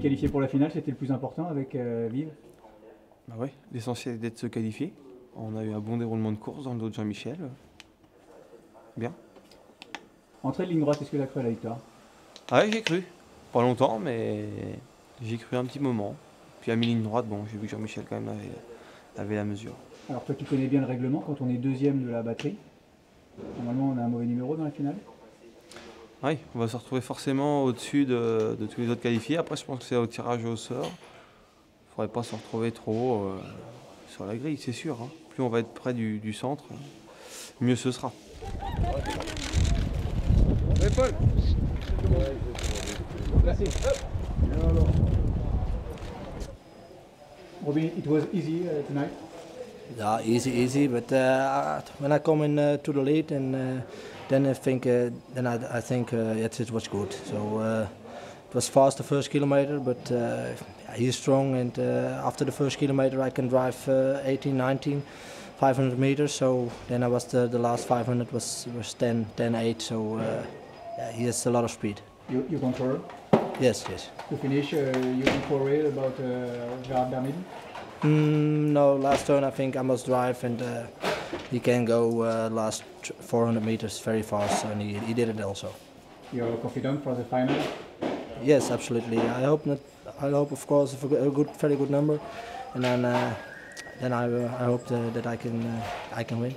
qualifier pour la finale, c'était le plus important avec euh, Vive Bah ouais, l'essentiel est d'être se qualifier. On a eu un bon déroulement de course dans le dos de Jean-Michel. Bien. Entrée de ligne droite, est-ce que tu as cru à la victoire? Ah ouais, j'ai cru. Pas longtemps, mais j'ai cru un petit moment. Puis à mi-ligne droite, bon, j'ai vu que Jean-Michel quand même avait, avait la mesure. Alors toi, tu connais bien le règlement quand on est deuxième de la batterie? Normalement, on a un mauvais numéro dans la finale. Oui, on va se retrouver forcément au-dessus de, de tous les autres qualifiés. Après, je pense que c'est au tirage au sort. Il ne faudrait pas se retrouver trop euh, sur la grille, c'est sûr. hein. Plus on va être près du, du centre, mieux ce sera. Robin, it was easy uh, tonight? Yeah, easy, easy. But uh, when I come in uh, to the lead, and uh, then I think, uh, then I, I think uh, yes, it was good. So uh, it was fast the first kilometer, but uh, he's strong. And uh, after the first kilometer, I can drive uh, 18, 19, 500 meters. So then I was the, the last 500 was was 10, 10, 8. So uh, yeah, he has a lot of speed. You, you concur? Yes, yes. To finish, uh, you worried about uh, Gerard Darmid? Mm, no, last turn I think I must drive, and uh, he can go uh, last 400 meters very fast, and he, he did it also. You're confident for the final? Yes, absolutely. I hope not. I hope, of course, a good- a good, very good number, and then uh, then I, uh, I hope that, that I can uh, I can win.